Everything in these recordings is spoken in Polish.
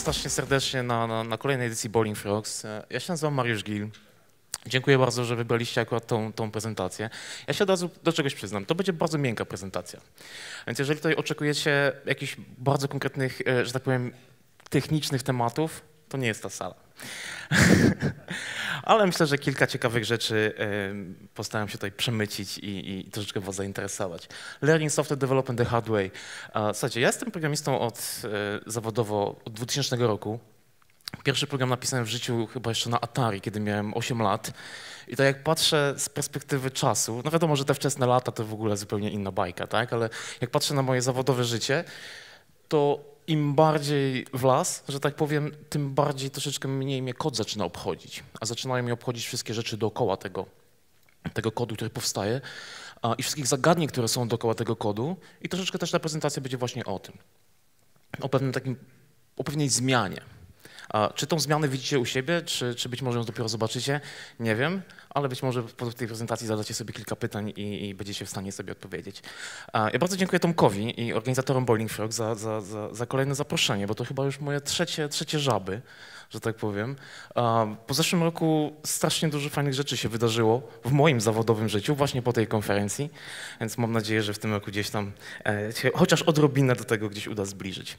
strasznie serdecznie na, na, na kolejnej edycji Bowling Frogs. Ja się nazywam Mariusz Gil. Dziękuję bardzo, że wybraliście akurat tą, tą prezentację. Ja się od razu do czegoś przyznam. To będzie bardzo miękka prezentacja. Więc jeżeli tutaj oczekujecie jakichś bardzo konkretnych, e, że tak powiem, technicznych tematów, to nie jest ta sala. Ale myślę, że kilka ciekawych rzeczy postaram się tutaj przemycić i, i troszeczkę was zainteresować. Learning Software Development the Hard Way. Słuchajcie, ja jestem programistą od, e, zawodowo od 2000 roku. Pierwszy program napisałem w życiu chyba jeszcze na Atari, kiedy miałem 8 lat. I tak jak patrzę z perspektywy czasu, no wiadomo, że te wczesne lata to w ogóle zupełnie inna bajka, tak? Ale jak patrzę na moje zawodowe życie, to im bardziej w las, że tak powiem, tym bardziej troszeczkę mniej mnie kod zaczyna obchodzić. A zaczynają mnie obchodzić wszystkie rzeczy dookoła tego, tego kodu, który powstaje a, i wszystkich zagadnień, które są dookoła tego kodu. I troszeczkę też ta prezentacja będzie właśnie o tym. O pewnym takim, o pewnej zmianie. Czy tą zmianę widzicie u siebie, czy, czy być może ją dopiero zobaczycie? Nie wiem, ale być może po tej prezentacji zadacie sobie kilka pytań i, i będziecie w stanie sobie odpowiedzieć. Ja bardzo dziękuję Tomkowi i organizatorom Bowling Frog za, za, za, za kolejne zaproszenie, bo to chyba już moje trzecie, trzecie żaby, że tak powiem. Po zeszłym roku strasznie dużo fajnych rzeczy się wydarzyło w moim zawodowym życiu, właśnie po tej konferencji, więc mam nadzieję, że w tym roku gdzieś tam e, się chociaż odrobinę do tego gdzieś uda zbliżyć.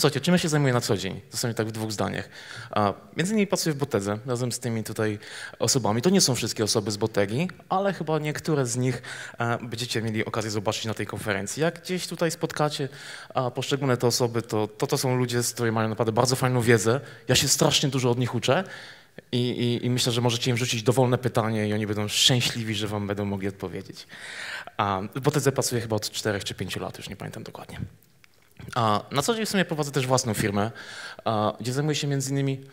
Słuchajcie, czym ja się zajmuję na co dzień? Dosłownie tak w dwóch zdaniach. A, między innymi pracuję w Botedze razem z tymi tutaj osobami. To nie są wszystkie osoby z Botegi, ale chyba niektóre z nich a, będziecie mieli okazję zobaczyć na tej konferencji. Jak gdzieś tutaj spotkacie a, poszczególne te osoby, to, to to są ludzie, z którymi mają naprawdę bardzo fajną wiedzę. Ja się strasznie dużo od nich uczę. I, i, I myślę, że możecie im rzucić dowolne pytanie i oni będą szczęśliwi, że wam będą mogli odpowiedzieć. W Botedze pracuję chyba od 4 czy 5 lat, już nie pamiętam dokładnie. Na co dzień w sumie prowadzę też własną firmę, gdzie zajmuję się między innymi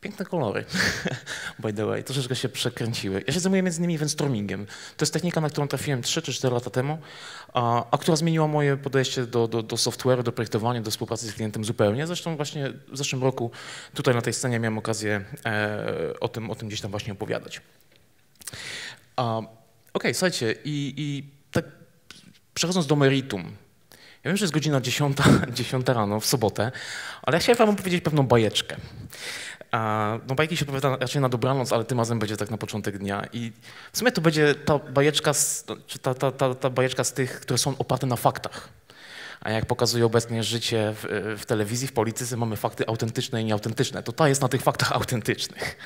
piękne kolory, by the way, troszeczkę się przekręciły. Ja się zajmuję między innymi eventstormingiem. To jest technika, na którą trafiłem 3 czy 4 lata temu, a, a która zmieniła moje podejście do, do, do software'u, do projektowania, do współpracy z klientem zupełnie. Zresztą właśnie w zeszłym roku tutaj na tej scenie miałem okazję e, o, tym, o tym gdzieś tam właśnie opowiadać. Okej, okay, słuchajcie, i, i tak przechodząc do meritum, ja wiem, że jest godzina 10, 10 rano w sobotę, ale ja chciałem wam opowiedzieć pewną bajeczkę. No bajki się opowiada raczej na dobranoc, ale tym razem będzie tak na początek dnia. I w sumie to będzie ta bajeczka, z, czy ta, ta, ta, ta bajeczka z tych, które są oparte na faktach. A jak pokazuje obecnie życie w, w telewizji, w polityce, mamy fakty autentyczne i nieautentyczne. To ta jest na tych faktach autentycznych.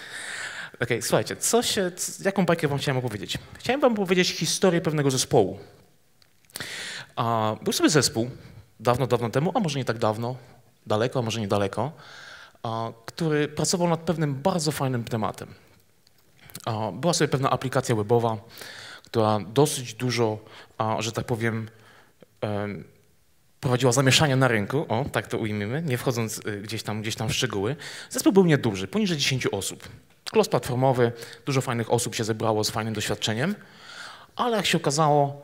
Okej, okay, słuchajcie, co się, jaką bajkę wam chciałem opowiedzieć? Chciałem wam opowiedzieć historię pewnego zespołu. A był sobie zespół dawno, dawno temu, a może nie tak dawno, daleko, a może niedaleko, a, który pracował nad pewnym bardzo fajnym tematem. A, była sobie pewna aplikacja webowa, która dosyć dużo, a, że tak powiem, em, prowadziła zamieszania na rynku, o, tak to ujmijmy, nie wchodząc y, gdzieś tam, gdzieś tam w szczegóły. Zespół był nieduży, poniżej 10 osób. Klos platformowy, dużo fajnych osób się zebrało z fajnym doświadczeniem, ale jak się okazało,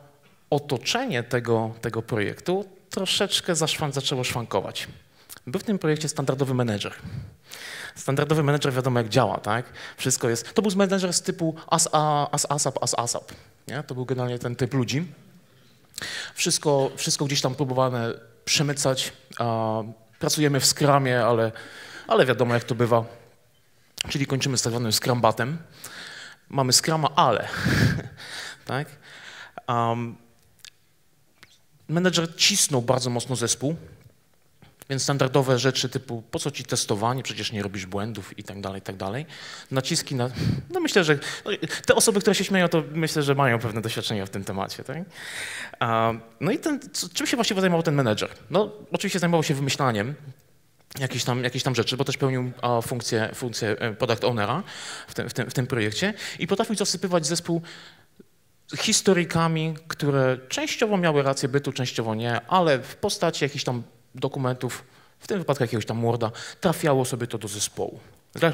otoczenie tego, tego projektu troszeczkę zaszwan, zaczęło szwankować. Był w tym projekcie standardowy menedżer. Standardowy menedżer wiadomo jak działa, tak? Wszystko jest. To był menedżer z typu as, as asap, as asap. Nie? To był generalnie ten typ ludzi. Wszystko, wszystko gdzieś tam próbowane przemycać. pracujemy w skramie, ale, ale wiadomo jak to bywa. Czyli kończymy z tak zwanym skrambatem. Mamy skrama, ale. tak? Um, Menedżer cisnął bardzo mocno zespół, więc standardowe rzeczy typu po co ci testowanie, przecież nie robisz błędów i tak dalej, i tak dalej. Naciski na... No myślę, że no te osoby, które się śmieją, to myślę, że mają pewne doświadczenia w tym temacie. Tak? No i ten, czym się właściwie zajmował ten menedżer? No oczywiście zajmował się wymyślaniem jakichś tam, jakieś tam rzeczy, bo też pełnił funkcję, funkcję e, product ownera w tym, w, tym, w tym projekcie i potrafił zasypywać zespół historykami, które częściowo miały rację bytu, częściowo nie, ale w postaci jakichś tam dokumentów, w tym wypadku jakiegoś tam Worda, trafiało sobie to do zespołu.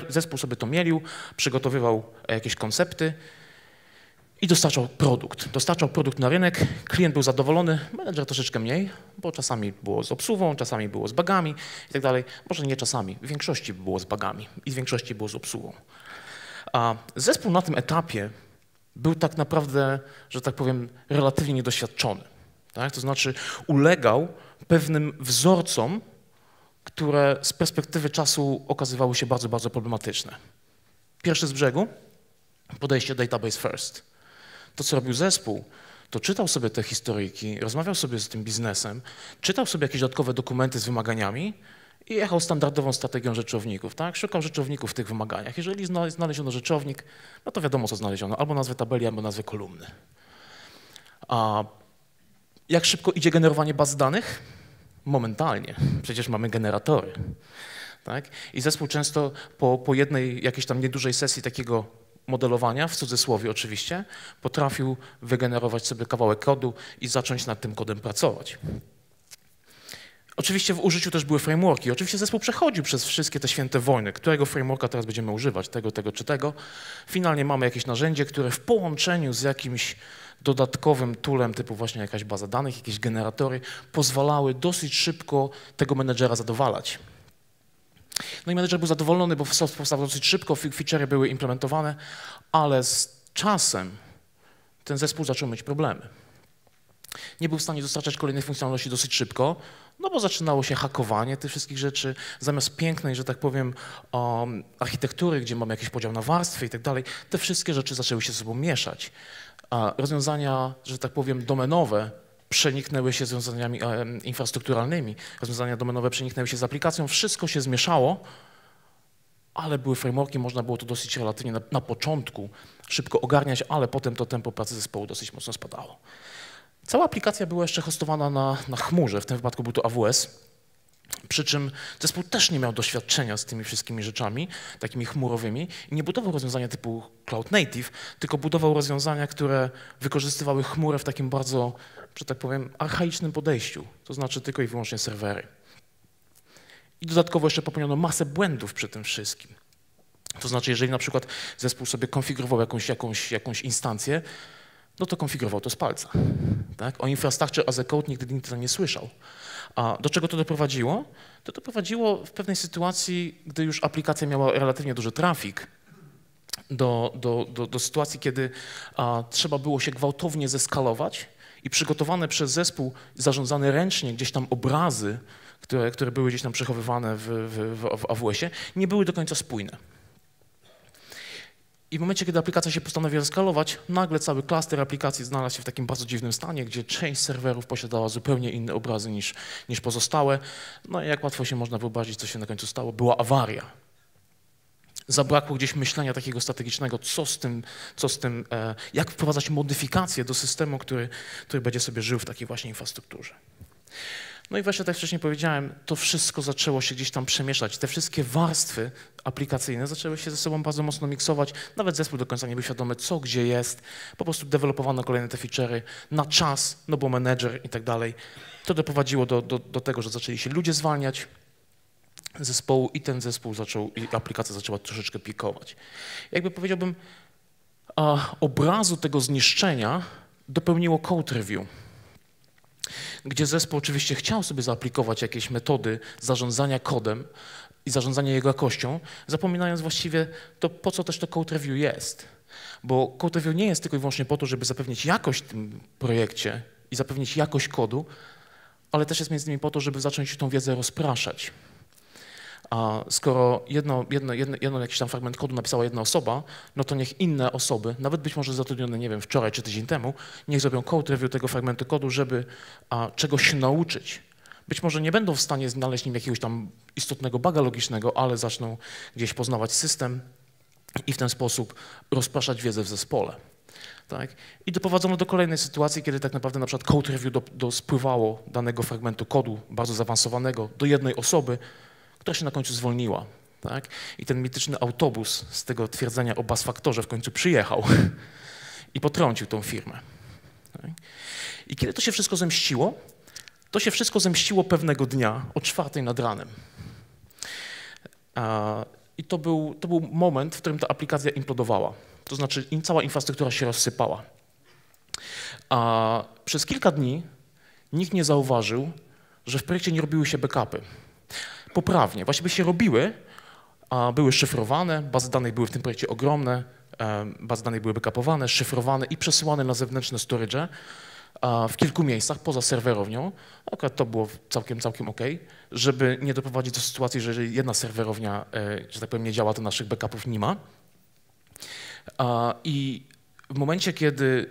Zespół sobie to mielił, przygotowywał jakieś koncepty i dostarczał produkt. Dostarczał produkt na rynek, klient był zadowolony, menedżer troszeczkę mniej, bo czasami było z obsługą, czasami było z bagami i tak dalej. Może nie czasami, w większości było z bagami i w większości było z obsługą. A zespół na tym etapie był tak naprawdę, że tak powiem, relatywnie niedoświadczony. Tak? To znaczy ulegał pewnym wzorcom, które z perspektywy czasu okazywały się bardzo, bardzo problematyczne. Pierwszy z brzegu, podejście database first. To, co robił zespół, to czytał sobie te historyjki, rozmawiał sobie z tym biznesem, czytał sobie jakieś dodatkowe dokumenty z wymaganiami i jechał standardową strategią rzeczowników, tak? Szukał rzeczowników w tych wymaganiach. Jeżeli znaleziono rzeczownik, no to wiadomo, co znaleziono, albo nazwę tabeli, albo nazwę kolumny. A jak szybko idzie generowanie baz danych? Momentalnie. Przecież mamy generatory. Tak? I zespół często po, po jednej jakiejś tam niedużej sesji takiego modelowania, w cudzysłowie oczywiście, potrafił wygenerować sobie kawałek kodu i zacząć nad tym kodem pracować. Oczywiście w użyciu też były frameworki. Oczywiście zespół przechodził przez wszystkie te święte wojny. Którego frameworka teraz będziemy używać? Tego, tego czy tego. Finalnie mamy jakieś narzędzie, które w połączeniu z jakimś dodatkowym toolem typu właśnie jakaś baza danych, jakieś generatory pozwalały dosyć szybko tego menedżera zadowalać. No i menedżer był zadowolony, bo soft powstał dosyć szybko, feature'y były implementowane, ale z czasem ten zespół zaczął mieć problemy. Nie był w stanie dostarczać kolejnych funkcjonalności dosyć szybko, no bo zaczynało się hakowanie tych wszystkich rzeczy. Zamiast pięknej, że tak powiem, um, architektury, gdzie mamy jakiś podział na warstwy i tak dalej, te wszystkie rzeczy zaczęły się ze sobą mieszać. A rozwiązania, że tak powiem, domenowe przeniknęły się z rozwiązaniami infrastrukturalnymi, rozwiązania domenowe przeniknęły się z aplikacją, wszystko się zmieszało, ale były frameworki, można było to dosyć relatywnie na, na początku szybko ogarniać, ale potem to tempo pracy zespołu dosyć mocno spadało. Cała aplikacja była jeszcze hostowana na, na chmurze, w tym wypadku był to AWS, przy czym zespół też nie miał doświadczenia z tymi wszystkimi rzeczami, takimi chmurowymi i nie budował rozwiązania typu Cloud Native, tylko budował rozwiązania, które wykorzystywały chmurę w takim bardzo, że tak powiem, archaicznym podejściu, to znaczy tylko i wyłącznie serwery. I dodatkowo jeszcze popełniono masę błędów przy tym wszystkim. To znaczy, jeżeli na przykład zespół sobie konfigurował jakąś, jakąś, jakąś instancję, no to konfigurował to z palca. Tak? O infrastructure as a code nigdy nikt nie słyszał. A do czego to doprowadziło? To doprowadziło w pewnej sytuacji, gdy już aplikacja miała relatywnie duży trafik, do, do, do, do sytuacji, kiedy a, trzeba było się gwałtownie zeskalować i przygotowane przez zespół, zarządzane ręcznie gdzieś tam obrazy, które, które były gdzieś tam przechowywane w, w, w AWS-ie, nie były do końca spójne. I w momencie, kiedy aplikacja się postanowiła skalować, nagle cały klaster aplikacji znalazł się w takim bardzo dziwnym stanie, gdzie część serwerów posiadała zupełnie inne obrazy niż, niż pozostałe. No i jak łatwo się można wyobrazić, co się na końcu stało, była awaria. Zabrakło gdzieś myślenia takiego strategicznego, co z tym, co z tym e, jak wprowadzać modyfikacje do systemu, który, który będzie sobie żył w takiej właśnie infrastrukturze. No i właśnie tak wcześniej powiedziałem, to wszystko zaczęło się gdzieś tam przemieszać. Te wszystkie warstwy aplikacyjne zaczęły się ze sobą bardzo mocno miksować. Nawet zespół do końca nie był świadomy, co gdzie jest. Po prostu dewelopowano kolejne te feature'y na czas, no bo menedżer i tak dalej. To doprowadziło do, do, do tego, że zaczęli się ludzie zwalniać zespołu i ten zespół zaczął, i aplikacja zaczęła troszeczkę pikować. Jakby powiedziałbym, a, obrazu tego zniszczenia dopełniło code review gdzie zespół oczywiście chciał sobie zaaplikować jakieś metody zarządzania kodem i zarządzania jego jakością, zapominając właściwie to, po co też to code review jest. Bo code review nie jest tylko i wyłącznie po to, żeby zapewnić jakość w tym projekcie i zapewnić jakość kodu, ale też jest między innymi po to, żeby zacząć tą wiedzę rozpraszać. A skoro jedno, jedno, jedno, jedno jakiś tam fragment kodu napisała jedna osoba, no to niech inne osoby, nawet być może zatrudnione, nie wiem, wczoraj czy tydzień temu, niech zrobią code review tego fragmentu kodu, żeby a, czegoś się nauczyć. Być może nie będą w stanie znaleźć nim jakiegoś tam istotnego baga logicznego, ale zaczną gdzieś poznawać system i w ten sposób rozpraszać wiedzę w zespole. Tak? I doprowadzono do kolejnej sytuacji, kiedy tak naprawdę na przykład code review do, do spływało danego fragmentu kodu bardzo zaawansowanego do jednej osoby, która się na końcu zwolniła. Tak? I ten mityczny autobus z tego twierdzenia o bas faktorze w końcu przyjechał i potrącił tą firmę. Tak? I kiedy to się wszystko zemściło, to się wszystko zemściło pewnego dnia o czwartej nad ranem. I to był, to był moment, w którym ta aplikacja implodowała. To znaczy cała infrastruktura się rozsypała. A przez kilka dni nikt nie zauważył, że w projekcie nie robiły się backupy poprawnie. Właściwie się robiły, a były szyfrowane, bazy danych były w tym projekcie ogromne, bazy danych były backupowane, szyfrowane i przesyłane na zewnętrzne storage, w kilku miejscach poza serwerownią. Akurat to było całkiem, całkiem ok, żeby nie doprowadzić do sytuacji, że jeżeli jedna serwerownia, e, że tak powiem, nie działa, to naszych backupów nie ma. I w momencie, kiedy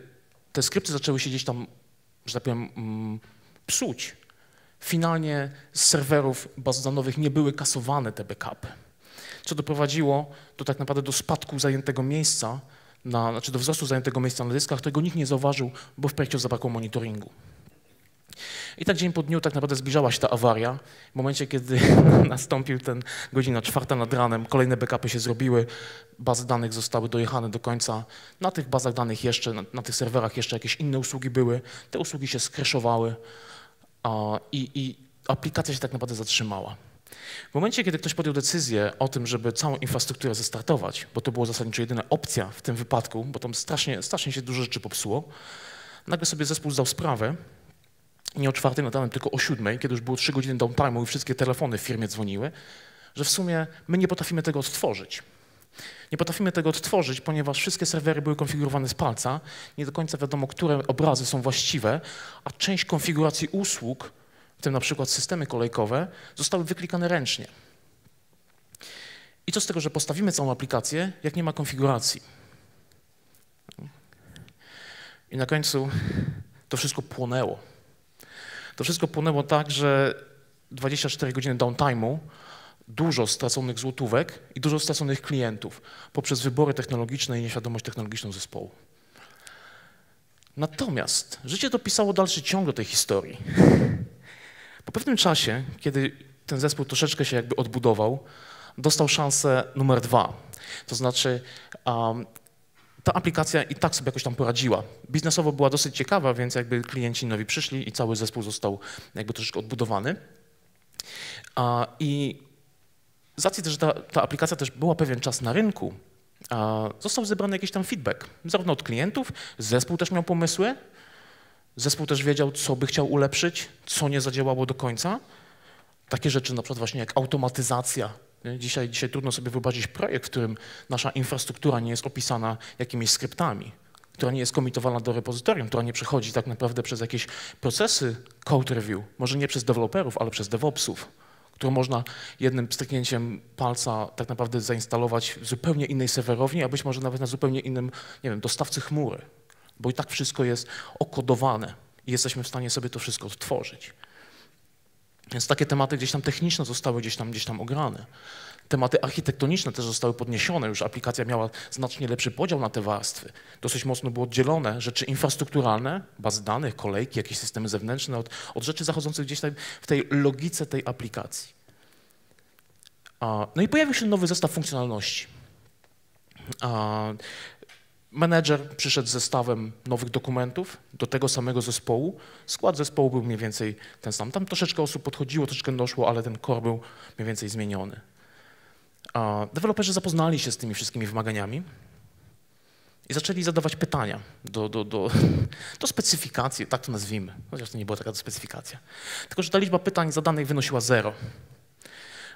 te skrypty zaczęły się gdzieś tam, że tak powiem, mm, psuć, finalnie z serwerów baz danych nie były kasowane te backupy, co doprowadziło do tak naprawdę do spadku zajętego miejsca, na, znaczy do wzrostu zajętego miejsca na dyskach, którego nikt nie zauważył, bo w projekcie zabrakło monitoringu. I tak dzień po dniu tak naprawdę zbliżała się ta awaria. W momencie, kiedy nastąpił ten godzina czwarta nad ranem, kolejne backupy się zrobiły, bazy danych zostały dojechane do końca. Na tych bazach danych jeszcze, na, na tych serwerach jeszcze jakieś inne usługi były. Te usługi się skraszowały i, i aplikacja się tak naprawdę zatrzymała. W momencie, kiedy ktoś podjął decyzję o tym, żeby całą infrastrukturę zestartować, bo to było zasadniczo jedyna opcja w tym wypadku, bo tam strasznie, strasznie się dużo rzeczy popsuło, nagle sobie zespół zdał sprawę, nie o czwartej nad ranem, tylko o siódmej, kiedy już było trzy godziny downtime'u i wszystkie telefony w firmie dzwoniły, że w sumie my nie potrafimy tego odtworzyć. Nie potrafimy tego odtworzyć, ponieważ wszystkie serwery były konfigurowane z palca, nie do końca wiadomo, które obrazy są właściwe, a część konfiguracji usług, w tym na przykład systemy kolejkowe, zostały wyklikane ręcznie. I co z tego, że postawimy całą aplikację, jak nie ma konfiguracji? I na końcu to wszystko płonęło. To wszystko płynęło tak, że 24 godziny downtime'u, dużo straconych złotówek i dużo straconych klientów poprzez wybory technologiczne i nieświadomość technologiczną zespołu. Natomiast życie dopisało dalszy ciąg do tej historii. Po pewnym czasie, kiedy ten zespół troszeczkę się jakby odbudował, dostał szansę numer dwa. To znaczy um, ta aplikacja i tak sobie jakoś tam poradziła. Biznesowo była dosyć ciekawa, więc jakby klienci nowi przyszli i cały zespół został jakby troszeczkę odbudowany. I z racji że ta, ta aplikacja też była pewien czas na rynku, został zebrany jakiś tam feedback, zarówno od klientów, zespół też miał pomysły, zespół też wiedział, co by chciał ulepszyć, co nie zadziałało do końca. Takie rzeczy na przykład właśnie jak automatyzacja. Dzisiaj, dzisiaj trudno sobie wyobrazić projekt, w którym nasza infrastruktura nie jest opisana jakimiś skryptami, która nie jest komitowana do repozytorium, która nie przechodzi tak naprawdę przez jakieś procesy code review, może nie przez deweloperów, ale przez DevOpsów, którą można jednym stryknięciem palca tak naprawdę zainstalować w zupełnie innej serwerowni, a być może nawet na zupełnie innym, nie wiem, dostawcy chmury, bo i tak wszystko jest okodowane i jesteśmy w stanie sobie to wszystko odtworzyć. Więc takie tematy gdzieś tam techniczne zostały gdzieś tam, gdzieś tam ograne. Tematy architektoniczne też zostały podniesione, już aplikacja miała znacznie lepszy podział na te warstwy. Dosyć mocno było oddzielone rzeczy infrastrukturalne, bazy danych, kolejki, jakieś systemy zewnętrzne od, od rzeczy zachodzących gdzieś tam w tej logice tej aplikacji. No i pojawił się nowy zestaw funkcjonalności. Menedżer przyszedł z zestawem nowych dokumentów do tego samego zespołu. Skład zespołu był mniej więcej ten sam. Tam troszeczkę osób podchodziło, troszeczkę doszło, ale ten core był mniej więcej zmieniony. A deweloperzy zapoznali się z tymi wszystkimi wymaganiami i zaczęli zadawać pytania do, do, do, do specyfikacji, tak to nazwijmy, chociaż to nie była taka specyfikacja. Tylko, że ta liczba pytań zadanych wynosiła zero.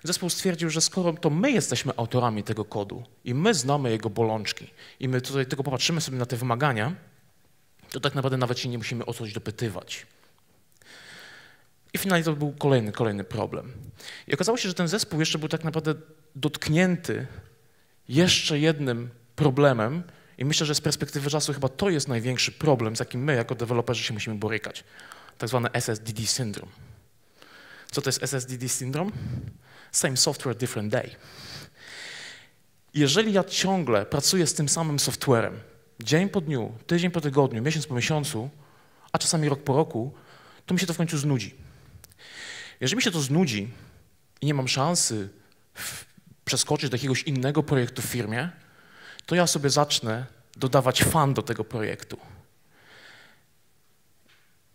Zespół stwierdził, że skoro to my jesteśmy autorami tego kodu i my znamy jego bolączki i my tutaj tylko popatrzymy sobie na te wymagania, to tak naprawdę nawet się nie musimy o coś dopytywać. I finalnie to był kolejny, kolejny problem. I okazało się, że ten zespół jeszcze był tak naprawdę dotknięty jeszcze jednym problemem i myślę, że z perspektywy czasu chyba to jest największy problem, z jakim my jako deweloperzy się musimy borykać. Tak zwany SSDD syndrom. Co to jest SSDD syndrom? Same software, different day. Jeżeli ja ciągle pracuję z tym samym softwarem, dzień po dniu, tydzień po tygodniu, miesiąc po miesiącu, a czasami rok po roku, to mi się to w końcu znudzi. Jeżeli mi się to znudzi i nie mam szansy przeskoczyć do jakiegoś innego projektu w firmie, to ja sobie zacznę dodawać fan do tego projektu.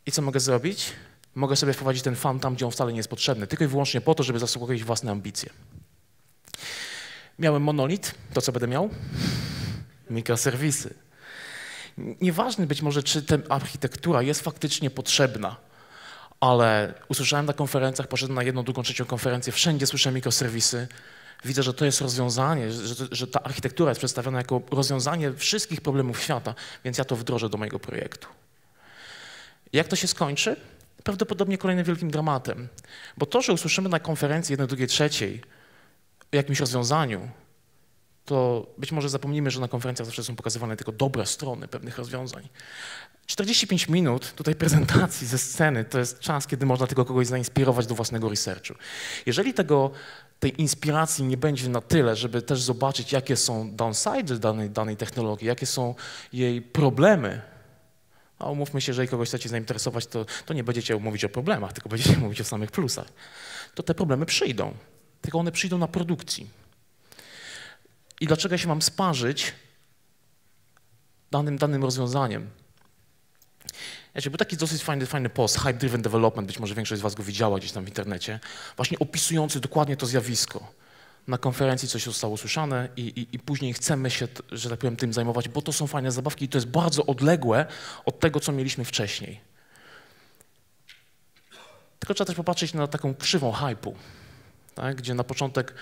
I co mogę zrobić? Mogę sobie wprowadzić ten fan tam, gdzie on wcale nie jest potrzebny, tylko i wyłącznie po to, żeby zaspokoić własne ambicje. Miałem monolit, to co będę miał? Mikroserwisy. Nieważne być może, czy ta architektura jest faktycznie potrzebna, ale usłyszałem na konferencjach, poszedłem na jedną, drugą, trzecią konferencję, wszędzie słyszę mikroserwisy. Widzę, że to jest rozwiązanie, że, że ta architektura jest przedstawiona jako rozwiązanie wszystkich problemów świata, więc ja to wdrożę do mojego projektu. Jak to się skończy? Prawdopodobnie kolejnym wielkim dramatem. Bo to, że usłyszymy na konferencji jednej, drugiej, trzeciej o jakimś rozwiązaniu, to być może zapomnimy, że na konferencjach zawsze są pokazywane tylko dobre strony pewnych rozwiązań. 45 minut tutaj prezentacji ze sceny to jest czas, kiedy można tylko kogoś zainspirować do własnego researchu. Jeżeli tego, tej inspiracji nie będzie na tyle, żeby też zobaczyć, jakie są downsides danej, danej technologii, jakie są jej problemy, a umówmy się, że jeżeli kogoś chcecie zainteresować, to, to nie będziecie mówić o problemach, tylko będziecie mówić o samych plusach, to te problemy przyjdą, tylko one przyjdą na produkcji. I dlaczego ja się mam sparzyć danym, danym rozwiązaniem? Wiecie, był taki dosyć fajny, fajny post, Hype Driven Development, być może większość z was go widziała gdzieś tam w internecie, właśnie opisujący dokładnie to zjawisko. Na konferencji coś zostało usłyszane i, i, i później chcemy się, że tak powiem, tym zajmować, bo to są fajne zabawki i to jest bardzo odległe od tego, co mieliśmy wcześniej. Tylko trzeba też popatrzeć na taką krzywą hype'u, tak? gdzie na początek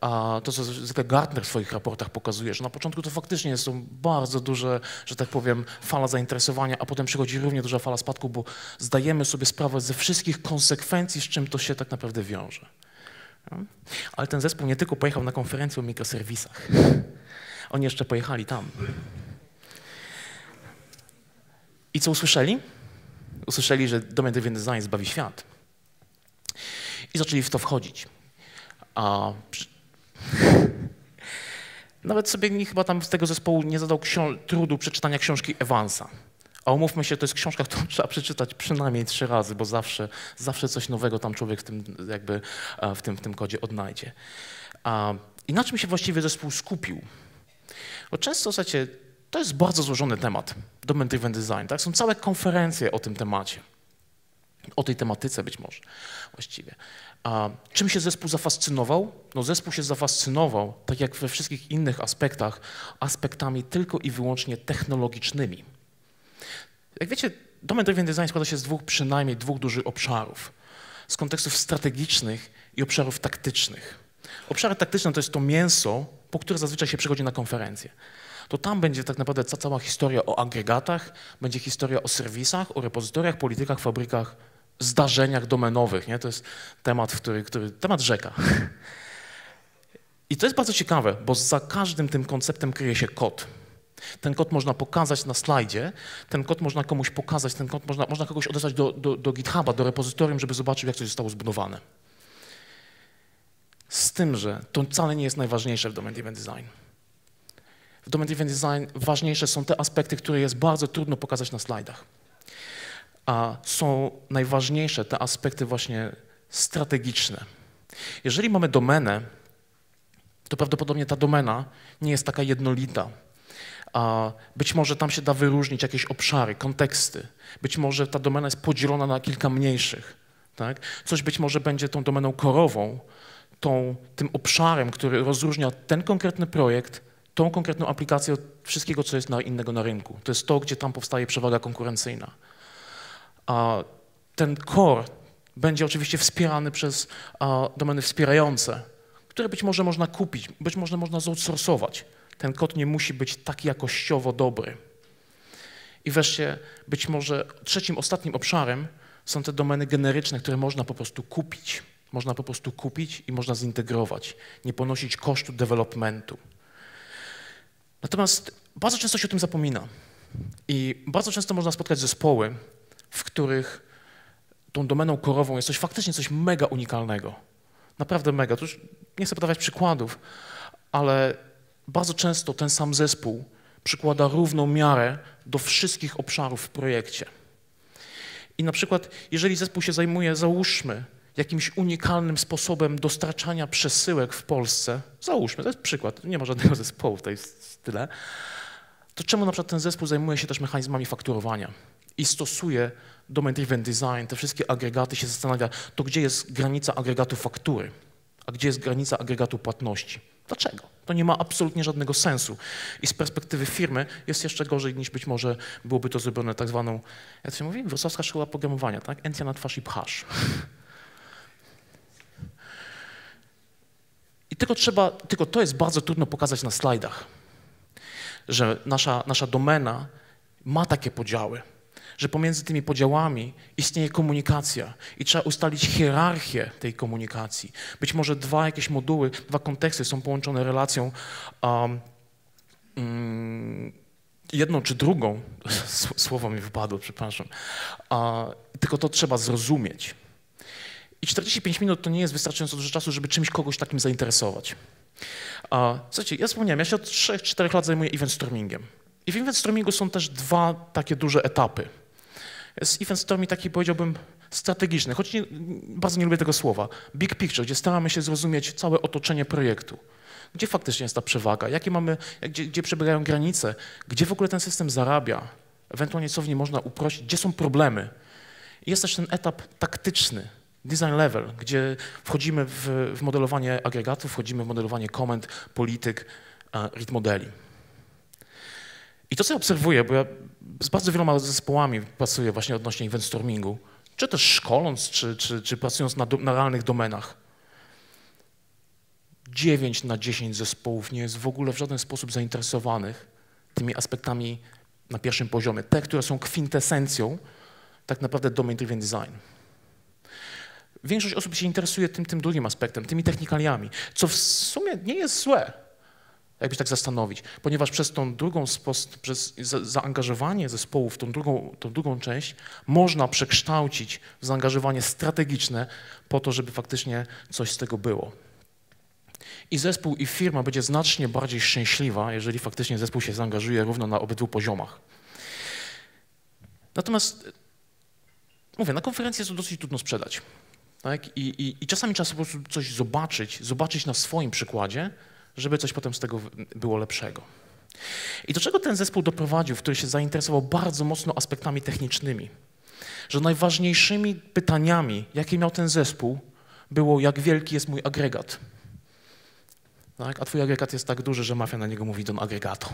a to, co Gartner w swoich raportach pokazuje, że na początku to faktycznie są bardzo duże, że tak powiem, fala zainteresowania, a potem przychodzi równie duża fala spadku, bo zdajemy sobie sprawę ze wszystkich konsekwencji, z czym to się tak naprawdę wiąże. Ale ten zespół nie tylko pojechał na konferencję o mikroserwisach, oni jeszcze pojechali tam. I co usłyszeli? Usłyszeli, że domain driven design zbawi świat. I zaczęli w to wchodzić. A nawet sobie nikt chyba tam z tego zespołu nie zadał trudu przeczytania książki Evansa. A umówmy się, to jest książka, którą trzeba przeczytać przynajmniej trzy razy, bo zawsze, zawsze coś nowego tam człowiek w tym, jakby, w tym, w tym kodzie odnajdzie. A, I na czym się właściwie zespół skupił? Bo często, słuchajcie, to jest bardzo złożony temat, Domain Driven Design. Tak? Są całe konferencje o tym temacie, o tej tematyce być może właściwie. A czym się zespół zafascynował? No zespół się zafascynował, tak jak we wszystkich innych aspektach, aspektami tylko i wyłącznie technologicznymi. Jak wiecie, domain driven design składa się z dwóch, przynajmniej dwóch dużych obszarów. Z kontekstów strategicznych i obszarów taktycznych. Obszary taktyczne to jest to mięso, po które zazwyczaj się przychodzi na konferencję. To tam będzie tak naprawdę cała historia o agregatach, będzie historia o serwisach, o repozytoriach, politykach, fabrykach, zdarzeniach domenowych. Nie? To jest temat, który, który, temat rzeka. I to jest bardzo ciekawe, bo za każdym tym konceptem kryje się kod. Ten kod można pokazać na slajdzie, ten kod można komuś pokazać, ten kod można, można kogoś odesłać do, do, do GitHuba, do repozytorium, żeby zobaczył, jak coś zostało zbudowane. Z tym, że to wcale nie jest najważniejsze w Domain Driven Design. W Domain Driven Design ważniejsze są te aspekty, które jest bardzo trudno pokazać na slajdach a są najważniejsze te aspekty właśnie strategiczne. Jeżeli mamy domenę, to prawdopodobnie ta domena nie jest taka jednolita. A być może tam się da wyróżnić jakieś obszary, konteksty. Być może ta domena jest podzielona na kilka mniejszych. Tak? Coś być może będzie tą domeną korową, tą, tym obszarem, który rozróżnia ten konkretny projekt, tą konkretną aplikację od wszystkiego, co jest na innego na rynku. To jest to, gdzie tam powstaje przewaga konkurencyjna. A ten core będzie oczywiście wspierany przez domeny wspierające, które być może można kupić, być może można zoutsourcować. Ten kod nie musi być tak jakościowo dobry. I wreszcie być może trzecim, ostatnim obszarem są te domeny generyczne, które można po prostu kupić. Można po prostu kupić i można zintegrować, nie ponosić kosztu developmentu. Natomiast bardzo często się o tym zapomina. I bardzo często można spotkać zespoły, w których tą domeną korową jest coś faktycznie coś mega unikalnego. Naprawdę mega. Tu już nie chcę podawać przykładów, ale bardzo często ten sam zespół przykłada równą miarę do wszystkich obszarów w projekcie. I na przykład, jeżeli zespół się zajmuje, załóżmy, jakimś unikalnym sposobem dostarczania przesyłek w Polsce, załóżmy, to jest przykład, nie ma żadnego zespołu w tej tyle, to czemu na przykład ten zespół zajmuje się też mechanizmami fakturowania? i stosuje domain-driven design, te wszystkie agregaty się zastanawia, to gdzie jest granica agregatu faktury, a gdzie jest granica agregatu płatności. Dlaczego? To nie ma absolutnie żadnego sensu. I z perspektywy firmy jest jeszcze gorzej niż być może byłoby to zrobione tak zwaną, jak się mówi, wrocławska szkoła programowania, tak? Entia na twarz i pchasz. I tylko trzeba, tylko to jest bardzo trudno pokazać na slajdach, że nasza, nasza domena ma takie podziały że pomiędzy tymi podziałami istnieje komunikacja i trzeba ustalić hierarchię tej komunikacji. Być może dwa jakieś moduły, dwa konteksty są połączone relacją um, um, jedną czy drugą, słowo mi wypadło, przepraszam, tylko to trzeba zrozumieć. I 45 minut to nie jest wystarczająco dużo czasu, żeby czymś kogoś takim zainteresować. Uh, słuchajcie, ja wspomniałem, ja się od 3-4 lat zajmuję event stormingiem. I w event stormingu są też dwa takie duże etapy. Jest event storming taki, powiedziałbym, strategiczny, choć nie, bardzo nie lubię tego słowa. Big picture, gdzie staramy się zrozumieć całe otoczenie projektu. Gdzie faktycznie jest ta przewaga? Jakie mamy, gdzie, gdzie przebiegają granice? Gdzie w ogóle ten system zarabia? Ewentualnie co w nim można uprościć? Gdzie są problemy? Jest też ten etap taktyczny, design level, gdzie wchodzimy w, w modelowanie agregatów, wchodzimy w modelowanie komend, polityk, uh, read modeli. I to, co obserwuję, bo ja z bardzo wieloma zespołami pracuję właśnie odnośnie event stormingu, czy też szkoląc, czy, czy, czy pracując na, na realnych domenach. 9 na 10 zespołów nie jest w ogóle w żaden sposób zainteresowanych tymi aspektami na pierwszym poziomie. Te, które są kwintesencją tak naprawdę domain-driven design. Większość osób się interesuje tym, tym drugim aspektem, tymi technikaliami, co w sumie nie jest złe jakby się tak zastanowić, ponieważ przez tą drugą, przez zaangażowanie zespołu w tą drugą, tą drugą część można przekształcić w zaangażowanie strategiczne po to, żeby faktycznie coś z tego było. I zespół i firma będzie znacznie bardziej szczęśliwa, jeżeli faktycznie zespół się zaangażuje równo na obydwu poziomach. Natomiast, mówię, na konferencji jest to dosyć trudno sprzedać. Tak? I, i, I czasami trzeba po prostu coś zobaczyć, zobaczyć na swoim przykładzie, żeby coś potem z tego było lepszego. I do czego ten zespół doprowadził, w który się zainteresował bardzo mocno aspektami technicznymi? Że najważniejszymi pytaniami, jakie miał ten zespół, było, jak wielki jest mój agregat. Tak? A twój agregat jest tak duży, że mafia na niego mówi don agregato.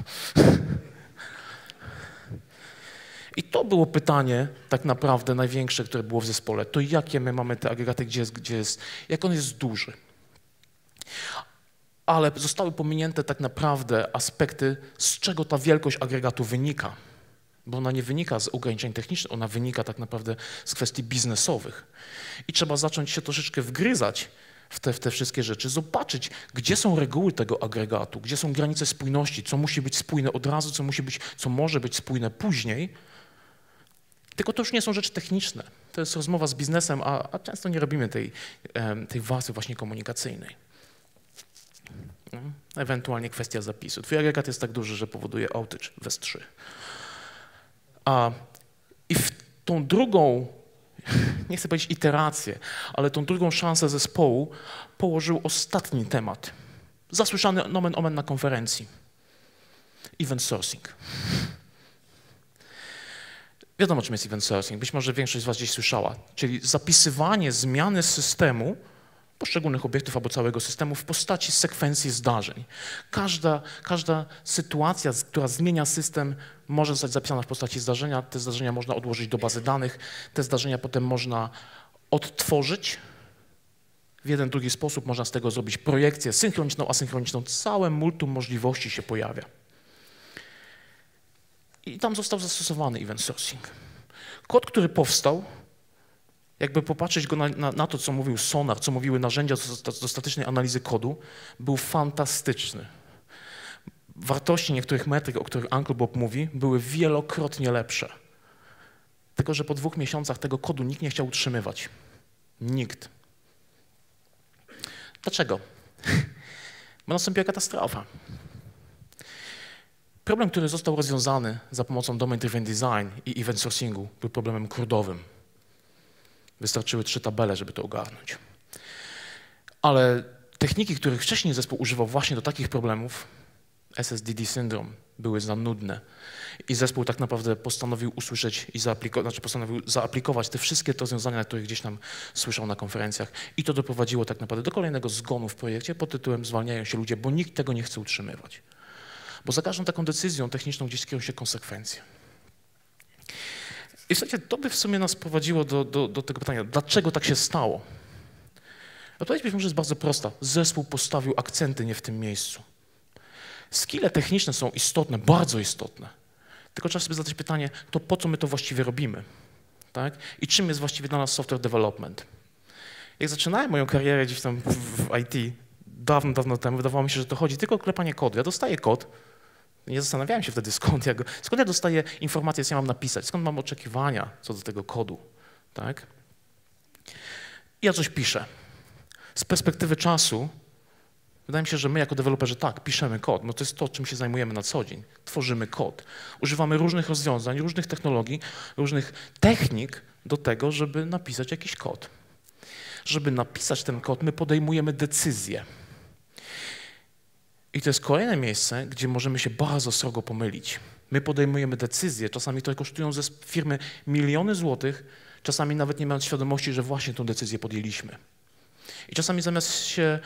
I to było pytanie tak naprawdę największe, które było w zespole. To jakie my mamy te agregaty, gdzie jest, gdzie jest, jak on jest duży ale zostały pominięte tak naprawdę aspekty, z czego ta wielkość agregatu wynika. Bo ona nie wynika z ograniczeń technicznych, ona wynika tak naprawdę z kwestii biznesowych. I trzeba zacząć się troszeczkę wgryzać w te, w te wszystkie rzeczy, zobaczyć, gdzie są reguły tego agregatu, gdzie są granice spójności, co musi być spójne od razu, co, musi być, co może być spójne później. Tylko to już nie są rzeczy techniczne. To jest rozmowa z biznesem, a, a często nie robimy tej, tej właśnie komunikacyjnej. Ewentualnie kwestia zapisu. Twój agregat jest tak duży, że powoduje outage w S3. A, I w tą drugą, nie chcę powiedzieć iterację, ale tą drugą szansę zespołu położył ostatni temat. Zasłyszany nomen omen na konferencji. Event sourcing. Wiadomo, czym jest event sourcing. Być może większość z Was gdzieś słyszała. Czyli zapisywanie zmiany systemu poszczególnych obiektów albo całego systemu w postaci sekwencji zdarzeń. Każda, każda sytuacja, która zmienia system, może zostać zapisana w postaci zdarzenia. Te zdarzenia można odłożyć do bazy danych, te zdarzenia potem można odtworzyć. W jeden, drugi sposób można z tego zrobić projekcję synchroniczną, asynchroniczną. Całe multum możliwości się pojawia. I tam został zastosowany event sourcing. Kod, który powstał, jakby popatrzeć go na, na, na, to, co mówił Sonar, co mówiły narzędzia do, do statycznej analizy kodu, był fantastyczny. Wartości niektórych metryk, o których Uncle Bob mówi, były wielokrotnie lepsze. Tylko, że po dwóch miesiącach tego kodu nikt nie chciał utrzymywać. Nikt. Dlaczego? Bo nastąpiła katastrofa. Problem, który został rozwiązany za pomocą Domain Driven Design i Event Sourcingu, był problemem kurdowym. Wystarczyły trzy tabele, żeby to ogarnąć. Ale techniki, których wcześniej zespół używał właśnie do takich problemów, SSDD syndrom, były za nudne. I zespół tak naprawdę postanowił usłyszeć i zaaplikować, znaczy postanowił zaaplikować te wszystkie rozwiązania, które gdzieś tam słyszał na konferencjach. I to doprowadziło tak naprawdę do kolejnego zgonu w projekcie pod tytułem zwalniają się ludzie, bo nikt tego nie chce utrzymywać. Bo za każdą taką decyzją techniczną gdzieś kryją się konsekwencje. I słuchajcie, to by w sumie nas prowadziło do, do, do tego pytania, dlaczego tak się stało? Odpowiedź być może jest bardzo prosta. Zespół postawił akcenty nie w tym miejscu. Skille techniczne są istotne, bardzo istotne. Tylko trzeba sobie zadać pytanie, to po co my to właściwie robimy? Tak? I czym jest właściwie dla nas software development? Jak zaczynałem moją karierę gdzieś tam w, w IT, dawno, dawno temu, wydawało mi się, że to chodzi tylko o klepanie kodu. Ja dostaję kod, nie zastanawiałem się wtedy, skąd ja, go, skąd ja dostaję informacje, co ja mam napisać, skąd mam oczekiwania co do tego kodu. Tak? Ja coś piszę. Z perspektywy czasu Wydaje mi się, że my jako deweloperzy tak, piszemy kod, no to jest to, czym się zajmujemy na co dzień. Tworzymy kod. Używamy różnych rozwiązań, różnych technologii, różnych technik do tego, żeby napisać jakiś kod. Żeby napisać ten kod, my podejmujemy decyzje. I to jest kolejne miejsce, gdzie możemy się bardzo srogo pomylić. My podejmujemy decyzje, czasami to kosztują ze firmy miliony złotych, czasami nawet nie mając świadomości, że właśnie tę decyzję podjęliśmy. I czasami zamiast się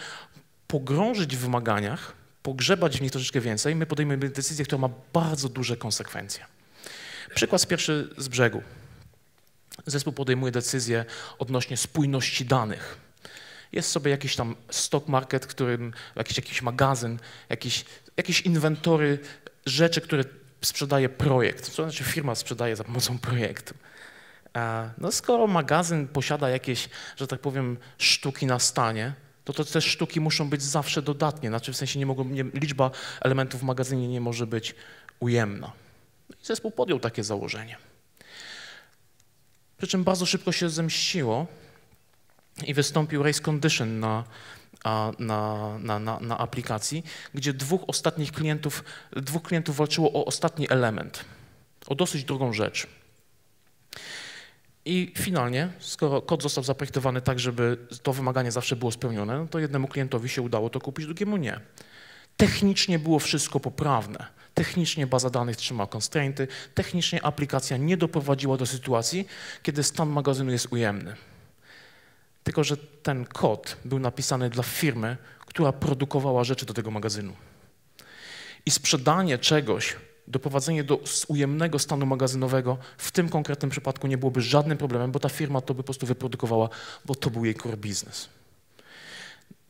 pogrążyć w wymaganiach, pogrzebać w nich troszeczkę więcej, my podejmujemy decyzję, która ma bardzo duże konsekwencje. Przykład pierwszy z brzegu. Zespół podejmuje decyzję odnośnie spójności danych. Jest sobie jakiś tam stock market, którym, jakiś, jakiś magazyn, jakiś, jakieś inwentory rzeczy, które sprzedaje projekt. To znaczy firma sprzedaje za pomocą projektu. No skoro magazyn posiada jakieś, że tak powiem, sztuki na stanie, to, to te sztuki muszą być zawsze dodatnie, znaczy w sensie nie mogą, nie, liczba elementów w magazynie nie może być ujemna. I zespół podjął takie założenie. Przy czym bardzo szybko się zemściło i wystąpił race condition na, na, na, na, na aplikacji, gdzie dwóch ostatnich klientów, dwóch klientów walczyło o ostatni element, o dosyć drugą rzecz. I finalnie, skoro kod został zaprojektowany tak, żeby to wymaganie zawsze było spełnione, no to jednemu klientowi się udało to kupić, drugiemu nie. Technicznie było wszystko poprawne. Technicznie baza danych trzymała constrainty, technicznie aplikacja nie doprowadziła do sytuacji, kiedy stan magazynu jest ujemny. Tylko, że ten kod był napisany dla firmy, która produkowała rzeczy do tego magazynu. I sprzedanie czegoś doprowadzenie do ujemnego stanu magazynowego w tym konkretnym przypadku nie byłoby żadnym problemem, bo ta firma to by po prostu wyprodukowała, bo to był jej core business.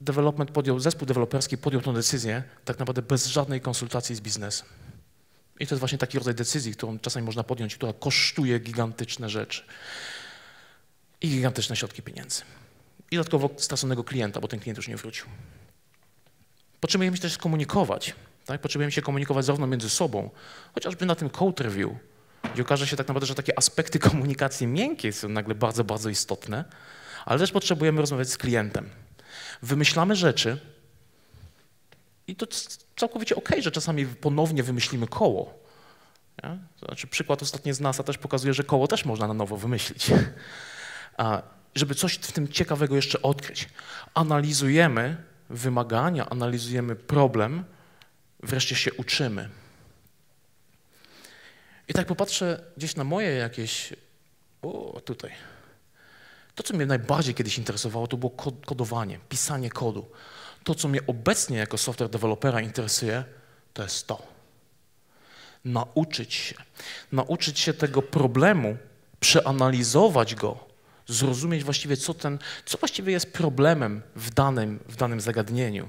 Development podjął, zespół deweloperski podjął tę decyzję tak naprawdę bez żadnej konsultacji z biznesem. I to jest właśnie taki rodzaj decyzji, którą czasami można podjąć, która kosztuje gigantyczne rzeczy i gigantyczne środki pieniędzy. I dodatkowo straconego klienta, bo ten klient już nie wrócił. Potrzebujemy się też skomunikować. Tak? Potrzebujemy się komunikować zarówno między sobą, chociażby na tym code review, gdzie okaże się tak naprawdę, że takie aspekty komunikacji miękkiej są nagle bardzo, bardzo istotne, ale też potrzebujemy rozmawiać z klientem. Wymyślamy rzeczy i to całkowicie okej, że czasami ponownie wymyślimy koło. Znaczy przykład ostatni z NASA też pokazuje, że koło też można na nowo wymyślić. A żeby coś w tym ciekawego jeszcze odkryć. Analizujemy wymagania, analizujemy problem, wreszcie się uczymy. I tak popatrzę gdzieś na moje jakieś, o tutaj. To, co mnie najbardziej kiedyś interesowało, to było kodowanie, pisanie kodu. To, co mnie obecnie jako software dewelopera interesuje, to jest to. Nauczyć się. Nauczyć się tego problemu, przeanalizować go, zrozumieć właściwie, co, ten, co właściwie jest problemem w danym, w danym zagadnieniu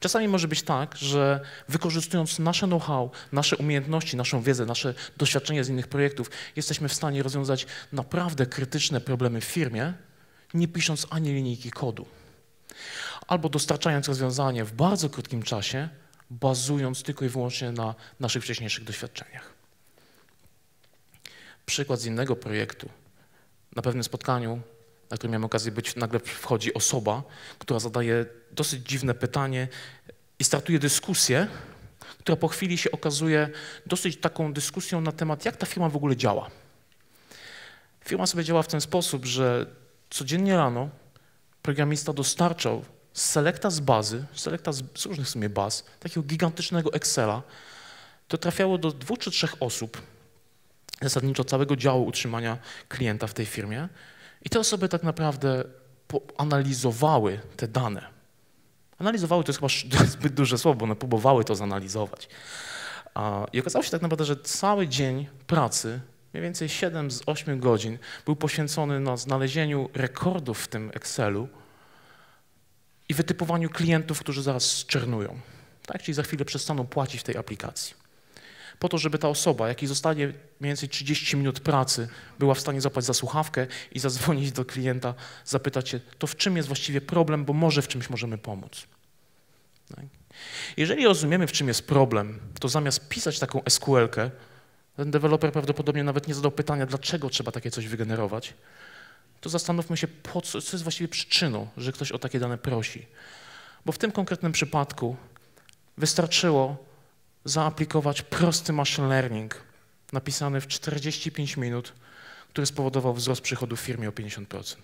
Czasami może być tak, że wykorzystując nasze know-how, nasze umiejętności, naszą wiedzę, nasze doświadczenie z innych projektów, jesteśmy w stanie rozwiązać naprawdę krytyczne problemy w firmie, nie pisząc ani linijki kodu. Albo dostarczając rozwiązanie w bardzo krótkim czasie, bazując tylko i wyłącznie na naszych wcześniejszych doświadczeniach. Przykład z innego projektu. Na pewnym spotkaniu na którym miałem okazję być, nagle wchodzi osoba, która zadaje dosyć dziwne pytanie i startuje dyskusję, która po chwili się okazuje dosyć taką dyskusją na temat, jak ta firma w ogóle działa. Firma sobie działa w ten sposób, że codziennie rano programista dostarczał z selekta z bazy, selekta z, z różnych w sumie baz, takiego gigantycznego Excela, to trafiało do dwóch czy trzech osób, zasadniczo całego działu utrzymania klienta w tej firmie, i te osoby tak naprawdę analizowały te dane. Analizowały to jest chyba zbyt duże słowo, one próbowały to zanalizować. I okazało się tak naprawdę, że cały dzień pracy, mniej więcej 7 z 8 godzin, był poświęcony na znalezieniu rekordów w tym Excelu i wytypowaniu klientów, którzy zaraz zczernują. Tak? Czyli za chwilę przestaną płacić w tej aplikacji. Po to, żeby ta osoba, jakiej zostanie mniej więcej 30 minut pracy, była w stanie zapłacić za słuchawkę i zadzwonić do klienta, zapytać się, to w czym jest właściwie problem, bo może w czymś możemy pomóc. Tak? Jeżeli rozumiemy, w czym jest problem, to zamiast pisać taką SQL-kę, ten deweloper prawdopodobnie nawet nie zadał pytania, dlaczego trzeba takie coś wygenerować, to zastanówmy się, po co, co jest właściwie przyczyną, że ktoś o takie dane prosi. Bo w tym konkretnym przypadku wystarczyło zaaplikować prosty machine learning napisany w 45 minut, który spowodował wzrost przychodów w firmie o 50%.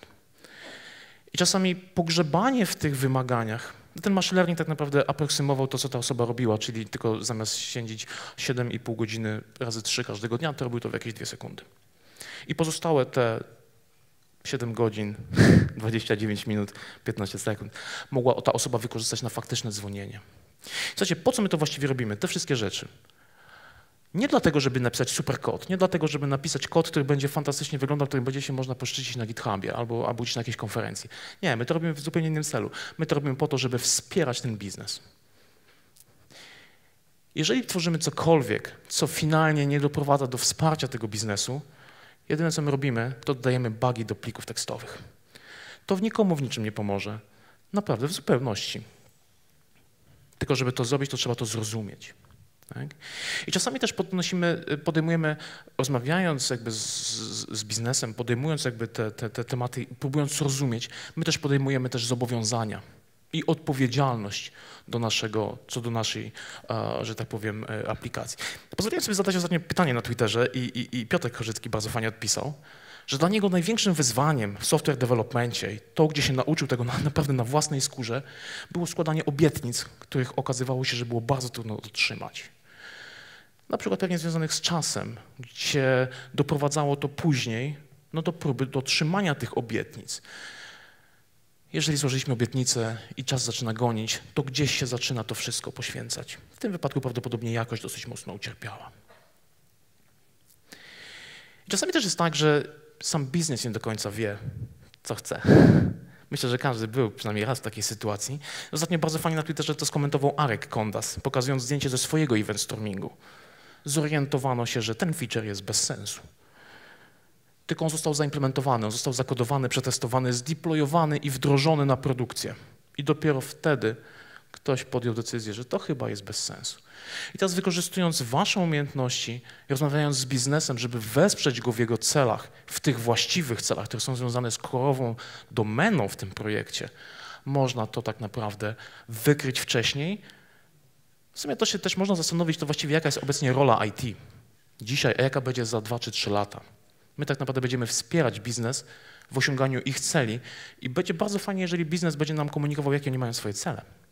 I czasami pogrzebanie w tych wymaganiach, ten machine learning tak naprawdę aproksymował to, co ta osoba robiła, czyli tylko zamiast siedzieć 7,5 godziny razy 3 każdego dnia, to robił to w jakieś 2 sekundy. I pozostałe te 7 godzin, 29 minut, 15 sekund mogła ta osoba wykorzystać na faktyczne dzwonienie. Słuchajcie, po co my to właściwie robimy? Te wszystkie rzeczy. Nie dlatego, żeby napisać super kod, nie dlatego, żeby napisać kod, który będzie fantastycznie wyglądał, który będzie się można poszczycić na GitHubie albo, albo na jakiejś konferencji. Nie, my to robimy w zupełnie innym celu. My to robimy po to, żeby wspierać ten biznes. Jeżeli tworzymy cokolwiek, co finalnie nie doprowadza do wsparcia tego biznesu, jedyne co my robimy, to dodajemy bugi do plików tekstowych. To w nikomu w niczym nie pomoże. Naprawdę, w zupełności. Tylko żeby to zrobić, to trzeba to zrozumieć. Tak? I czasami też podnosimy, podejmujemy, rozmawiając jakby z, z biznesem, podejmując jakby te, te, te tematy, próbując zrozumieć, my też podejmujemy też zobowiązania i odpowiedzialność do naszego, co do naszej, że tak powiem, e, aplikacji. Pozwoliłem sobie zadać ostatnie pytanie na Twitterze i, i, i Piotrek Korzycki bardzo fajnie odpisał, że dla niego największym wyzwaniem w software developmentie, to gdzie się nauczył tego na, naprawdę na własnej skórze, było składanie obietnic, których okazywało się, że było bardzo trudno dotrzymać. Na przykład pewnie związanych z czasem, gdzie doprowadzało to później no do próby dotrzymania tych obietnic. Jeżeli złożyliśmy obietnicę i czas zaczyna gonić, to gdzieś się zaczyna to wszystko poświęcać. W tym wypadku prawdopodobnie jakość dosyć mocno ucierpiała. I czasami też jest tak, że sam biznes nie do końca wie, co chce. Myślę, że każdy był przynajmniej raz w takiej sytuacji. Ostatnio bardzo fajnie na Twitterze to skomentował Arek Kondas, pokazując zdjęcie ze swojego event stormingu. Zorientowano się, że ten feature jest bez sensu. Tylko on został zaimplementowany, on został zakodowany, przetestowany, zdeployowany i wdrożony na produkcję. I dopiero wtedy ktoś podjął decyzję, że to chyba jest bez sensu. I teraz wykorzystując Waszą umiejętności, rozmawiając z biznesem, żeby wesprzeć go w jego celach, w tych właściwych celach, które są związane z korową domeną w tym projekcie, można to tak naprawdę wykryć wcześniej. W sumie to się też można zastanowić, to właściwie jaka jest obecnie rola IT dzisiaj, a jaka będzie za dwa czy trzy lata. My tak naprawdę będziemy wspierać biznes w osiąganiu ich celi i będzie bardzo fajnie, jeżeli biznes będzie nam komunikował, jakie oni mają swoje cele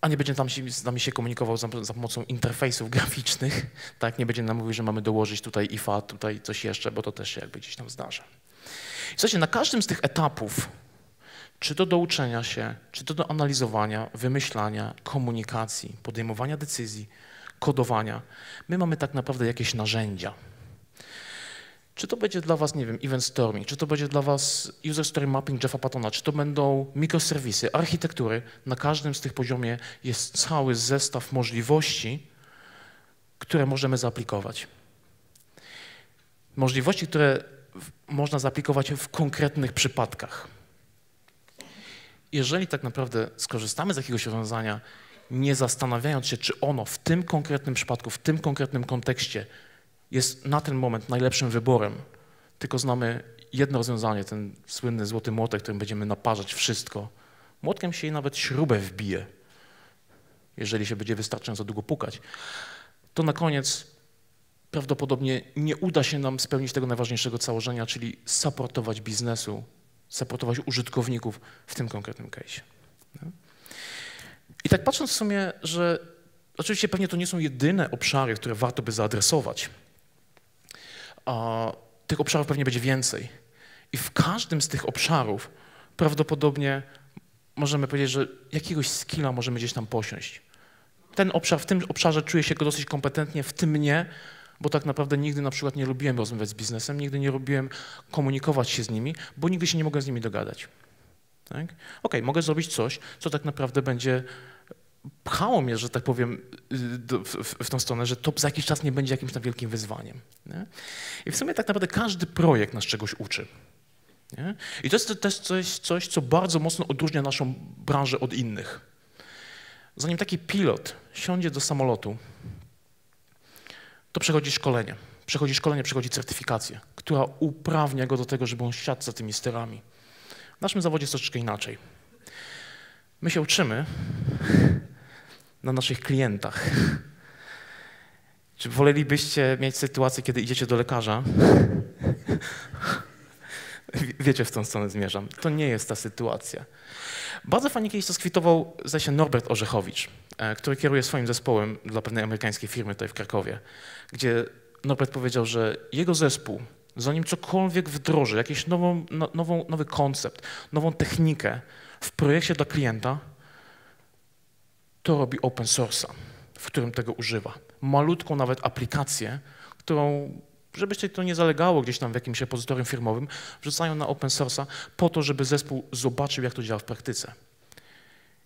a nie będzie tam się, z nami się komunikował za, za, pomocą interfejsów graficznych, tak, nie będzie nam mówił, że mamy dołożyć tutaj IFA, tutaj coś jeszcze, bo to też się jakby gdzieś tam zdarza. Słuchajcie, na każdym z tych etapów, czy to do uczenia się, czy to do analizowania, wymyślania, komunikacji, podejmowania decyzji, kodowania, my mamy tak naprawdę jakieś narzędzia, czy to będzie dla Was, nie wiem, event storming, czy to będzie dla Was user story mapping Jeffa Pattona, czy to będą mikroserwisy, architektury, na każdym z tych poziomie jest cały zestaw możliwości, które możemy zaaplikować. Możliwości, które można zaaplikować w konkretnych przypadkach. Jeżeli tak naprawdę skorzystamy z jakiegoś rozwiązania, nie zastanawiając się, czy ono w tym konkretnym przypadku, w tym konkretnym kontekście jest na ten moment najlepszym wyborem, tylko znamy jedno rozwiązanie, ten słynny złoty młotek, którym będziemy naparzać wszystko. Młotkiem się nawet śrubę wbije, jeżeli się będzie wystarczająco długo pukać. To na koniec prawdopodobnie nie uda się nam spełnić tego najważniejszego założenia, czyli supportować biznesu, supportować użytkowników w tym konkretnym case. I tak patrząc w sumie, że oczywiście pewnie to nie są jedyne obszary, które warto by zaadresować, a tych obszarów pewnie będzie więcej. I w każdym z tych obszarów prawdopodobnie możemy powiedzieć, że jakiegoś skilla możemy gdzieś tam posiąść. Ten obszar, w tym obszarze czuję się go dosyć kompetentnie, w tym nie, bo tak naprawdę nigdy na przykład nie lubiłem rozmawiać z biznesem, nigdy nie lubiłem komunikować się z nimi, bo nigdy się nie mogłem z nimi dogadać. Tak? OK, mogę zrobić coś, co tak naprawdę będzie pchało mnie, że tak powiem, do, w, w, tą stronę, że to za jakiś czas nie będzie jakimś tam wielkim wyzwaniem. Nie? I w sumie tak naprawdę każdy projekt nas czegoś uczy. Nie? I to jest też coś, coś, co bardzo mocno odróżnia naszą branżę od innych. Zanim taki pilot siądzie do samolotu, to przechodzi szkolenie. Przechodzi szkolenie, przechodzi certyfikację, która uprawnia go do tego, żeby on siadł za tymi sterami. W naszym zawodzie jest troszeczkę inaczej. My się uczymy na naszych klientach. Czy wolelibyście mieć sytuację, kiedy idziecie do lekarza? Wiecie, w tą stronę zmierzam. To nie jest ta sytuacja. Bardzo fajnie kiedyś to skwitował, zdaje się, Norbert Orzechowicz, e, który kieruje swoim zespołem dla pewnej amerykańskiej firmy tutaj w Krakowie, gdzie Norbert powiedział, że jego zespół, zanim cokolwiek wdroży, jakiś nową, no, nową, nowy koncept, nową technikę w projekcie dla klienta, to robi open source'a, w którym tego używa. Malutką nawet aplikację, którą, żebyście to nie zalegało gdzieś tam w jakimś repozytorium firmowym, wrzucają na open source'a po to, żeby zespół zobaczył, jak to działa w praktyce.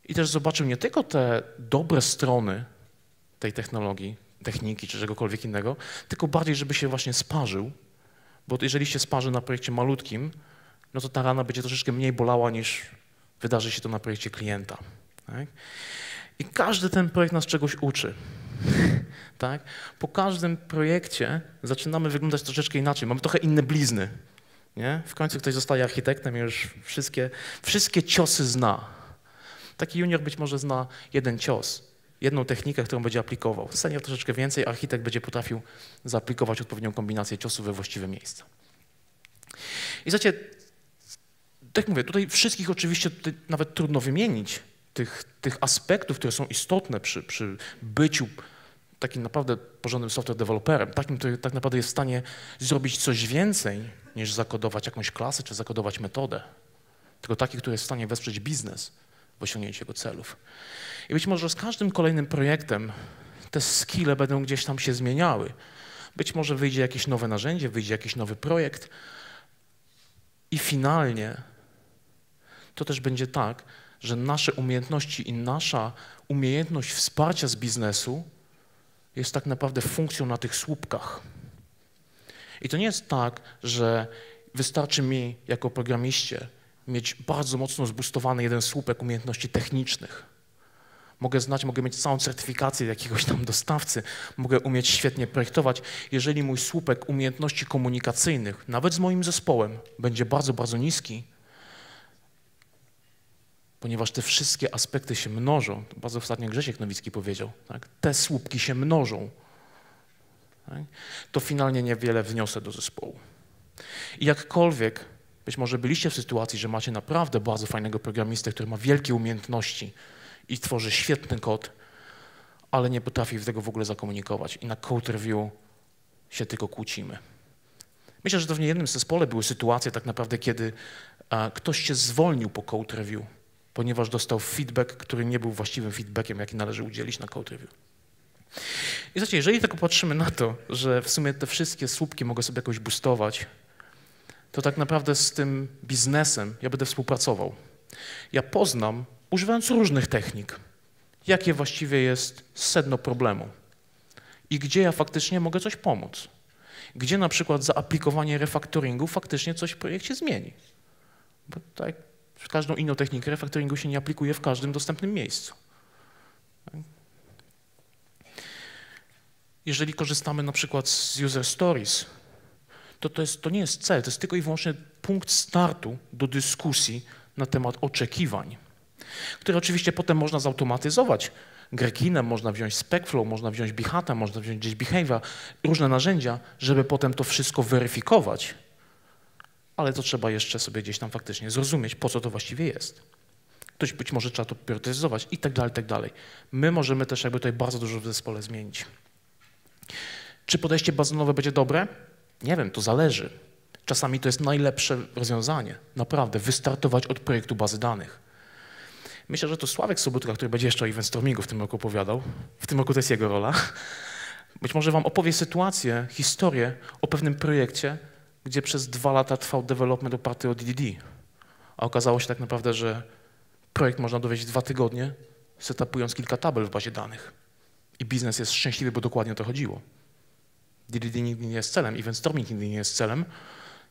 I też zobaczył nie tylko te dobre strony tej technologii, techniki czy czegokolwiek innego, tylko bardziej, żeby się właśnie sparzył, bo jeżeli się sparzy na projekcie malutkim, no to ta rana będzie troszeczkę mniej bolała niż wydarzy się to na projekcie klienta. Tak? I każdy ten projekt nas czegoś uczy. tak? Po każdym projekcie zaczynamy wyglądać troszeczkę inaczej. Mamy trochę inne blizny. Nie? W końcu ktoś zostaje architektem i już wszystkie, wszystkie ciosy zna. Taki junior być może zna jeden cios, jedną technikę, którą będzie aplikował. Senior troszeczkę więcej, architekt będzie potrafił zaaplikować odpowiednią kombinację ciosów we właściwe miejsca. I zacie, tak mówię, tutaj wszystkich oczywiście tutaj nawet trudno wymienić, tych, tych aspektów, które są istotne przy, przy byciu takim naprawdę porządnym software developerem, takim, który tak naprawdę jest w stanie zrobić coś więcej niż zakodować jakąś klasę czy zakodować metodę, tylko taki, który jest w stanie wesprzeć biznes w osiągnięciu jego celów. I być może z każdym kolejnym projektem te skille będą gdzieś tam się zmieniały. Być może wyjdzie jakieś nowe narzędzie, wyjdzie jakiś nowy projekt i finalnie to też będzie tak, że nasze umiejętności i nasza umiejętność wsparcia z biznesu jest tak naprawdę funkcją na tych słupkach. I to nie jest tak, że wystarczy mi jako programiście mieć bardzo mocno zbustowany jeden słupek umiejętności technicznych. Mogę znać, mogę mieć całą certyfikację jakiegoś tam dostawcy, mogę umieć świetnie projektować. Jeżeli mój słupek umiejętności komunikacyjnych, nawet z moim zespołem, będzie bardzo, bardzo niski, ponieważ te wszystkie aspekty się mnożą. To bardzo ostatnio Grzesiek Nowicki powiedział, tak? te słupki się mnożą, tak? to finalnie niewiele wniosę do zespołu. I jakkolwiek być może byliście w sytuacji, że macie naprawdę bardzo fajnego programistę, który ma wielkie umiejętności i tworzy świetny kod, ale nie potrafi tego w ogóle zakomunikować i na code review się tylko kłócimy. Myślę, że to w niejednym zespole były sytuacje tak naprawdę, kiedy a, ktoś się zwolnił po code review, ponieważ dostał feedback, który nie był właściwym feedbackiem, jaki należy udzielić na code review. I zobaczcie, jeżeli tak popatrzymy na to, że w sumie te wszystkie słupki mogę sobie jakoś boostować, to tak naprawdę z tym biznesem ja będę współpracował. Ja poznam, używając różnych technik, jakie właściwie jest sedno problemu i gdzie ja faktycznie mogę coś pomóc. Gdzie na przykład zaaplikowanie refaktoringu faktycznie coś w projekcie zmieni. Bo tak każdą inną technikę refaktoringu się nie aplikuje w każdym dostępnym miejscu. Jeżeli korzystamy na przykład z user stories, to to, jest, to nie jest cel, to jest tylko i wyłącznie punkt startu do dyskusji na temat oczekiwań, które oczywiście potem można zautomatyzować. Grekinem można wziąć Specflow, można wziąć Bihata, można wziąć gdzieś Behavior, różne narzędzia, żeby potem to wszystko weryfikować ale to trzeba jeszcze sobie gdzieś tam faktycznie zrozumieć, po co to właściwie jest. Ktoś być może trzeba to priorytetyzować i tak dalej, i tak dalej. My możemy też jakby tutaj bardzo dużo w zespole zmienić. Czy podejście bazonowe będzie dobre? Nie wiem, to zależy. Czasami to jest najlepsze rozwiązanie. Naprawdę, wystartować od projektu bazy danych. Myślę, że to Sławek Sobotka, który będzie jeszcze o event stormingu w tym roku opowiadał. W tym roku to jest jego rola. Być może wam opowie sytuację, historię o pewnym projekcie, gdzie przez dwa lata trwał development oparty o DDD. A okazało się tak naprawdę, że projekt można dowieść w dwa tygodnie setupując kilka tabel w bazie danych. I biznes jest szczęśliwy, bo dokładnie o to chodziło. DDD nigdy nie jest celem, event storming nigdy nie jest celem.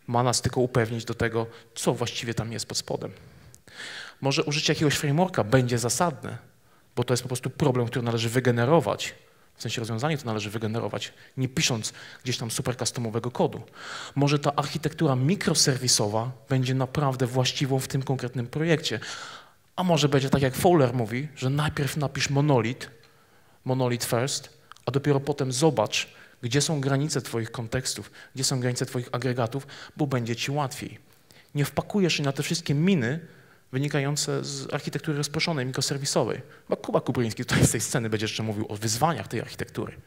Ma nas tylko upewnić do tego, co właściwie tam jest pod spodem. Może użycie jakiegoś frameworka będzie zasadne, bo to jest po prostu problem, który należy wygenerować. W sensie rozwiązanie to należy wygenerować, nie pisząc gdzieś tam super customowego kodu. Może ta architektura mikroserwisowa będzie naprawdę właściwą w tym konkretnym projekcie. A może będzie tak, jak Fowler mówi, że najpierw napisz monolit, monolit first, a dopiero potem zobacz, gdzie są granice Twoich kontekstów, gdzie są granice Twoich agregatów, bo będzie Ci łatwiej. Nie wpakujesz się na te wszystkie miny wynikające z architektury rozproszonej, mikroserwisowej. Kuba Kubryński tutaj z tej sceny będzie jeszcze mówił o wyzwaniach tej architektury.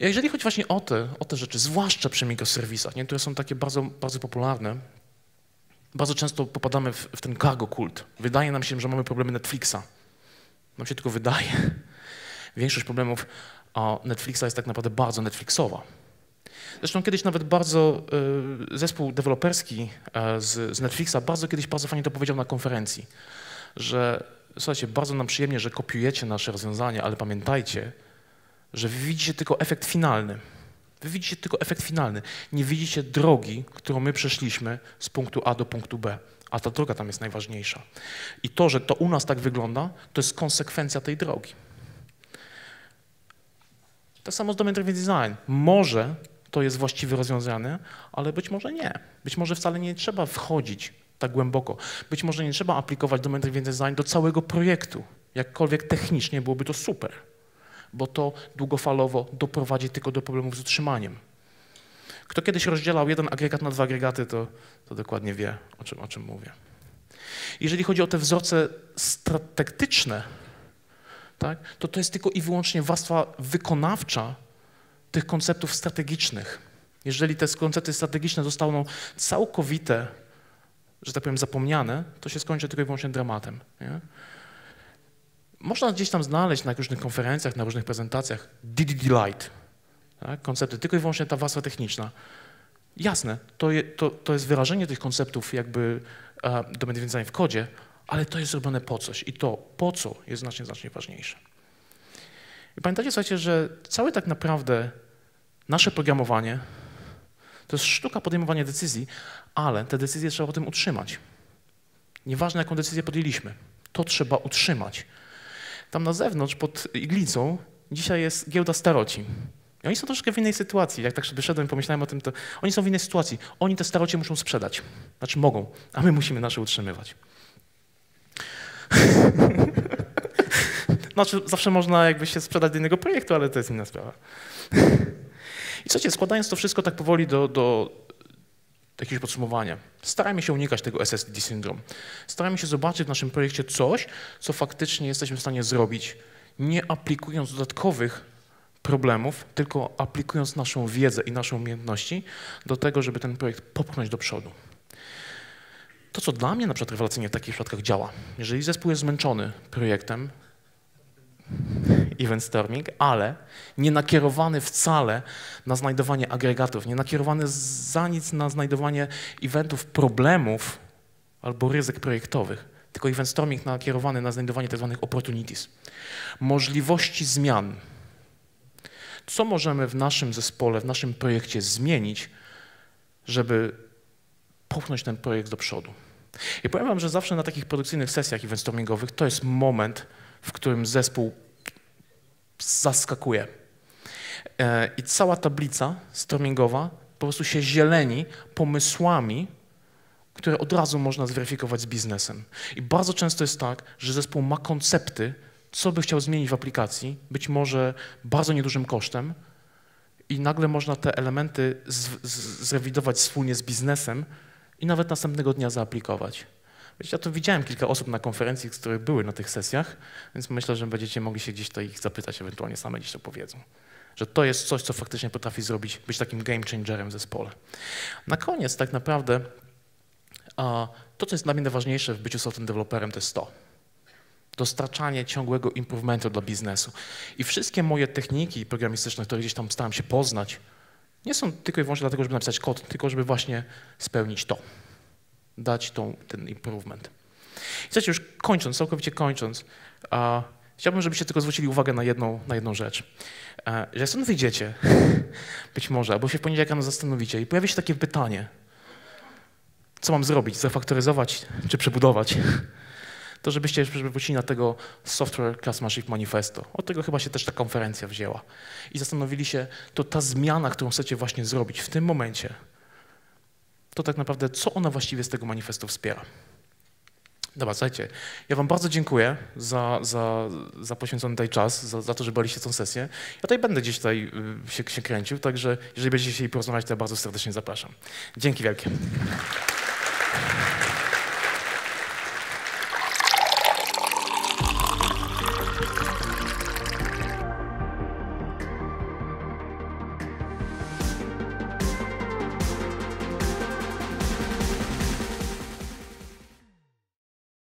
Jeżeli chodzi właśnie o te, o te rzeczy, zwłaszcza przy mikroserwisach, nie, które są takie bardzo, bardzo popularne, bardzo często popadamy w, w ten cargo kult. Wydaje nam się, że mamy problemy Netflixa. Nam się tylko wydaje. Większość problemów Netflixa jest tak naprawdę bardzo Netflixowa. Zresztą kiedyś nawet bardzo y, zespół deweloperski e, z, z Netflixa bardzo kiedyś bardzo fajnie to powiedział na konferencji, że słuchajcie, bardzo nam przyjemnie, że kopiujecie nasze rozwiązania, ale pamiętajcie, że wy widzicie tylko efekt finalny. Wy widzicie tylko efekt finalny. Nie widzicie drogi, którą my przeszliśmy z punktu A do punktu B. A ta droga tam jest najważniejsza. I to, że to u nas tak wygląda, to jest konsekwencja tej drogi. Tak samo z Domain Driven Design. Może to jest właściwie rozwiązane, ale być może nie. Być może wcale nie trzeba wchodzić tak głęboko. Być może nie trzeba aplikować Domain Driven Design do całego projektu. Jakkolwiek technicznie byłoby to super, bo to długofalowo doprowadzi tylko do problemów z utrzymaniem. Kto kiedyś rozdzielał jeden agregat na dwa agregaty, to, to dokładnie wie, o czym, o czym mówię. Jeżeli chodzi o te wzorce strategyczne, tak, to to jest tylko i wyłącznie warstwa wykonawcza tych konceptów strategicznych. Jeżeli te koncepty strategiczne zostaną całkowite, że tak powiem, zapomniane, to się skończy tylko i wyłącznie dramatem. Nie? Można gdzieś tam znaleźć na różnych konferencjach, na różnych prezentacjach DDD Light, tak? koncepty, tylko i wyłącznie ta warstwa techniczna. Jasne, to, je, to, to jest wyrażenie tych konceptów jakby e, do design w kodzie, ale to jest zrobione po coś i to po co jest znacznie, znacznie ważniejsze. I pamiętajcie, słuchajcie, że całe tak naprawdę nasze programowanie to jest sztuka podejmowania decyzji, ale te decyzje trzeba potem utrzymać. Nieważne, jaką decyzję podjęliśmy, to trzeba utrzymać. Tam na zewnątrz, pod iglicą, dzisiaj jest giełda staroci. I oni są troszkę w innej sytuacji. Jak tak wyszedłem i pomyślałem o tym, to oni są w innej sytuacji. Oni te starocie muszą sprzedać. Znaczy mogą, a my musimy nasze utrzymywać. Znaczy, zawsze można jakby się sprzedać do innego projektu, ale to jest inna sprawa. Słuchajcie, składając to wszystko tak powoli do, do jakiegoś podsumowania, starajmy się unikać tego SSD syndrom. Starajmy się zobaczyć w naszym projekcie coś, co faktycznie jesteśmy w stanie zrobić, nie aplikując dodatkowych problemów, tylko aplikując naszą wiedzę i nasze umiejętności do tego, żeby ten projekt popchnąć do przodu. To, co dla mnie na przykład rewelacyjnie w takich przypadkach działa, jeżeli zespół jest zmęczony projektem, event storming, ale nie nakierowany wcale na znajdowanie agregatów, nie nakierowany za nic na znajdowanie eventów problemów albo ryzyk projektowych, tylko event storming nakierowany na znajdowanie tzw. Tak opportunities, możliwości zmian. Co możemy w naszym zespole, w naszym projekcie zmienić, żeby popchnąć ten projekt do przodu? I powiem wam, że zawsze na takich produkcyjnych sesjach event stormingowych to jest moment, w którym zespół zaskakuje. E, I cała tablica stormingowa po prostu się zieleni pomysłami, które od razu można zweryfikować z biznesem. I bardzo często jest tak, że zespół ma koncepty, co by chciał zmienić w aplikacji, być może bardzo niedużym kosztem, i nagle można te elementy zrewidować wspólnie z biznesem i nawet następnego dnia zaaplikować. Ja to widziałem kilka osób na konferencji, które były na tych sesjach, więc myślę, że będziecie mogli się gdzieś to ich zapytać, ewentualnie same gdzieś to powiedzą. Że to jest coś, co faktycznie potrafi zrobić, być takim game changerem w zespole. Na koniec tak naprawdę to, co jest dla mnie najważniejsze w byciu software developerem, to jest to. Dostarczanie ciągłego improvementu dla biznesu. I wszystkie moje techniki programistyczne, które gdzieś tam staram się poznać, nie są tylko i wyłącznie dlatego, żeby napisać kod, tylko żeby właśnie spełnić to dać tą, ten improvement. Słuchajcie, już kończąc, całkowicie kończąc, a, chciałbym, żebyście tylko zwrócili uwagę na jedną, na jedną rzecz. E, że stąd wyjdziecie, być może, albo się w poniedziałek rano zastanowicie i pojawi się takie pytanie, co mam zrobić, zafaktoryzować czy przebudować, to żebyście wrócili na tego Software Craftsmanship Manifesto. Od tego chyba się też ta konferencja wzięła. I zastanowili się, to ta zmiana, którą chcecie właśnie zrobić w tym momencie, to tak naprawdę co ona właściwie z tego manifestu wspiera. Dobra, słuchajcie, ja wam bardzo dziękuję za, za, za poświęcony tutaj czas, za, za to, że byliście tą sesję. Ja tutaj będę gdzieś tutaj y, się, się kręcił, także jeżeli będziecie chcieli porozmawiać, to ja bardzo serdecznie zapraszam. Dzięki wielkie.